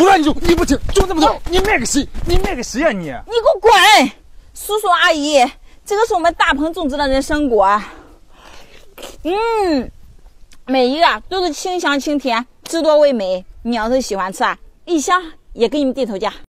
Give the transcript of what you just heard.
不让你就你不听，就这么多。你卖给谁？你卖给谁呀你？你给我滚！叔叔阿姨，这个是我们大棚种植的人参果，嗯，每一个都是清香清甜，汁多味美。你要是喜欢吃啊，一箱也给你们地头价。